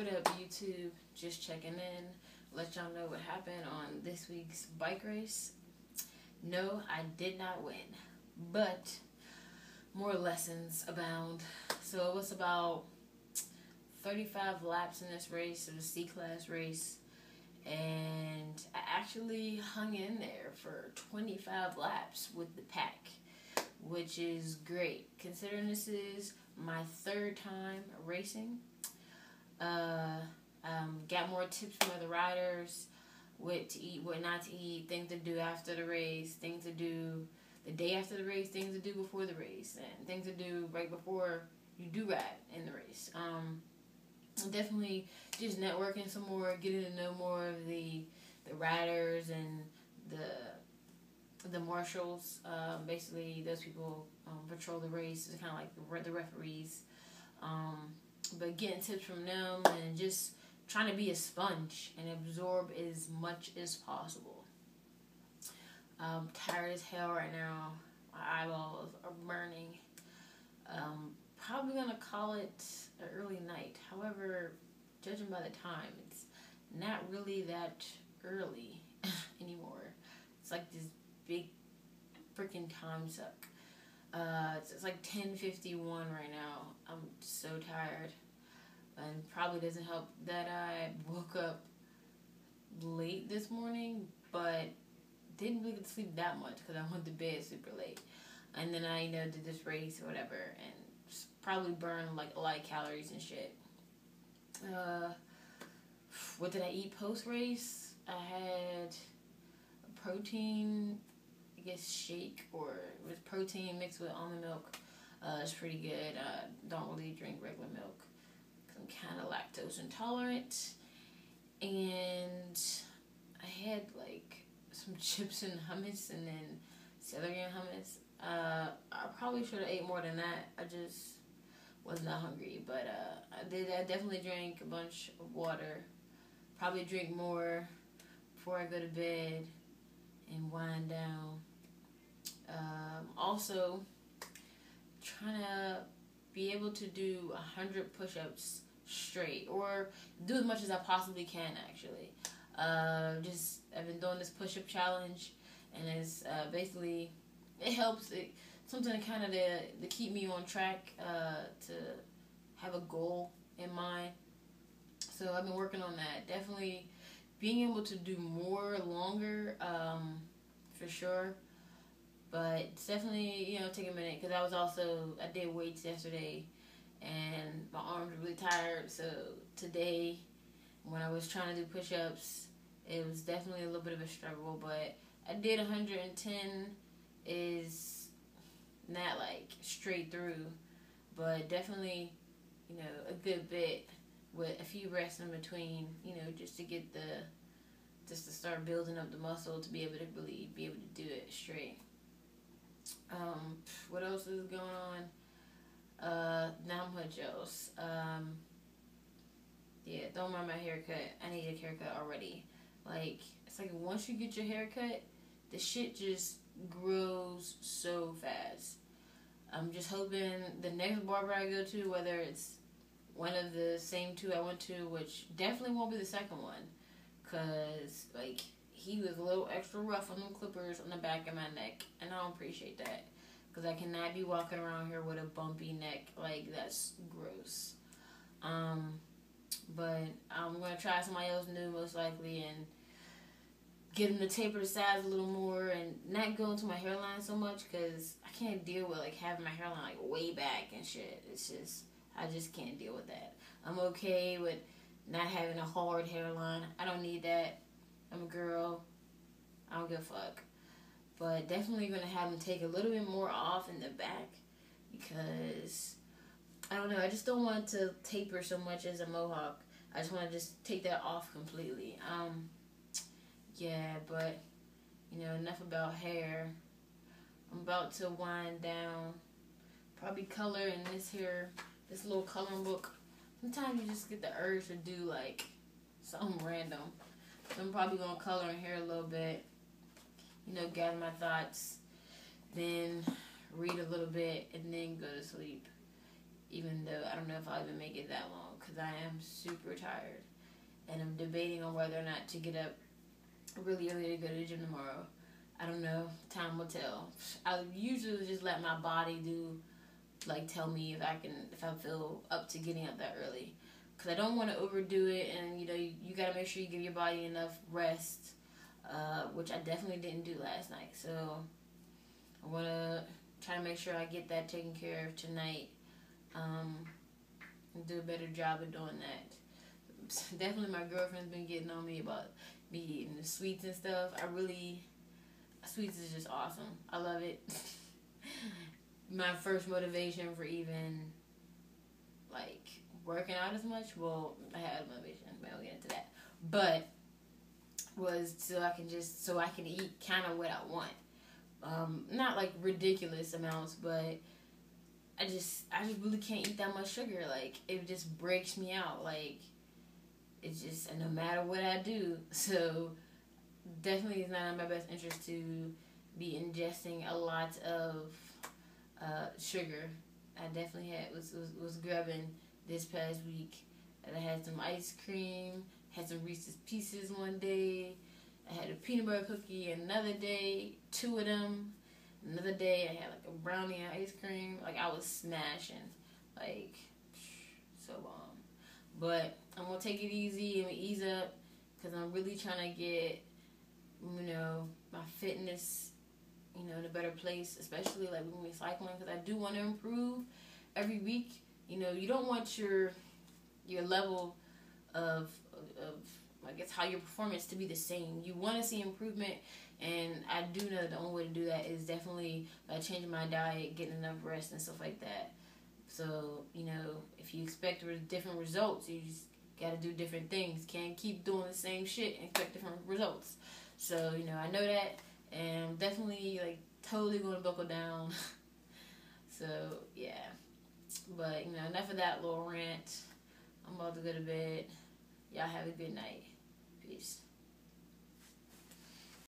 What up, YouTube? Just checking in. Let y'all know what happened on this week's bike race. No, I did not win, but more lessons abound. So it was about 35 laps in this race. It was C class race, and I actually hung in there for 25 laps with the pack, which is great considering this is my third time racing. Uh, um, got more tips from other riders, what to eat, what not to eat, things to do after the race, things to do the day after the race, things to do before the race, and things to do right before you do ride in the race. Um, definitely just networking some more, getting to know more of the the riders and the the marshals. Um, basically, those people um, patrol the race. Kind of like the, the referees. Um, but getting tips from them and just trying to be a sponge and absorb as much as possible. I'm tired as hell right now. My eyeballs are burning. Um, probably gonna call it an early night. However, judging by the time, it's not really that early anymore. It's like this big freaking time suck. Uh, it's, it's like 10:51 right now. I'm so tired, and probably doesn't help that I woke up late this morning, but didn't really sleep that much because I went to bed super late, and then I you know did this race or whatever, and probably burned like a lot of calories and shit. Uh, what did I eat post race? I had protein I guess shake or with protein mixed with almond milk. Uh, it's pretty good. I don't really drink regular milk. I'm kind of lactose intolerant, and I had like some chips and hummus, and then celery and hummus. Uh, I probably should have ate more than that. I just was not hungry, but uh, I did. I definitely drank a bunch of water. Probably drink more before I go to bed and wind down. Um, also, trying to be able to do a hundred push-ups straight, or do as much as I possibly can. Actually, uh, just I've been doing this push-up challenge, and it's uh, basically it helps. It, something to kind of to, to keep me on track uh, to have a goal in mind. So I've been working on that. Definitely being able to do more longer um, for sure. But it's definitely, you know, take a minute because I was also, I did weights yesterday and my arms were really tired. So today, when I was trying to do push ups, it was definitely a little bit of a struggle. But I did 110 is not like straight through, but definitely, you know, a good bit with a few rests in between, you know, just to get the, just to start building up the muscle to be able to really be able to do it straight. Um, what else is going on? Uh, not much else. Um, yeah, don't mind my haircut. I need a haircut already. Like, it's like once you get your haircut, the shit just grows so fast. I'm just hoping the next barber I go to, whether it's one of the same two I went to, which definitely won't be the second one, cause like he was a little extra rough on them clippers on the back of my neck, and I don't appreciate that. Because I cannot be walking around here with a bumpy neck. Like, that's gross. Um, but I'm going to try somebody else new, most likely, and get him to taper the sides a little more and not go into my hairline so much because I can't deal with, like, having my hairline, like, way back and shit. It's just, I just can't deal with that. I'm okay with not having a hard hairline. I don't need that. I'm a girl. I don't give a fuck. But definitely gonna have them take a little bit more off in the back because I don't know. I just don't want to taper so much as a mohawk. I just want to just take that off completely. Um, yeah, but you know, enough about hair. I'm about to wind down. Probably color in this here, this little coloring book. Sometimes you just get the urge to do like something random. I'm probably gonna color in here a little bit. You know, gather my thoughts, then read a little bit, and then go to sleep. even though I don't know if I'll even make it that long because I am super tired. And I'm debating on whether or not to get up really early to go to the gym tomorrow. I don't know. Time will tell. I usually just let my body do, like, tell me if I can, if I feel up to getting up that early. Because I don't want to overdo it, and you know, you, you got to make sure you give your body enough rest, uh, which I definitely didn't do last night. So I want to try to make sure I get that taken care of tonight. Um, and do a better job of doing that. Definitely, my girlfriend's been getting on me about me eating the sweets and stuff. I really, sweets is just awesome. I love it. my first motivation for even like working out as much. Well, I had motivation. but we'll get into that. But was so I can just so I can eat kind of what I want. Um, not like ridiculous amounts, but I just I just really can't eat that much sugar. Like it just breaks me out. Like it's just no matter what I do. So definitely it's not in my best interest to be ingesting a lot of uh, sugar. I definitely had was was, was grubbing this past week. And I had some ice cream, had some Reese's Pieces one day. I had a peanut butter cookie another day, two of them. Another day I had like a brownie and ice cream. Like I was smashing. Like so bomb. But I'm gonna take it easy and ease up because I'm really trying to get, you know, my fitness, you know, in a better place, especially like when we're cycling because I do want to improve every week. You know, you don't want your your level of of I guess how your performance to be the same. You want to see improvement, and I do know the only way to do that is definitely uh, by changing my diet, getting enough rest, and stuff like that. So you know, if you expect different results, you just got to do different things. Can't keep doing the same shit and expect different results. So you know, I know that, and I'm definitely like totally going to buckle down. so yeah, but you know, enough of that little rant. I'm about to go to bed. Y'all have a good night. Peace.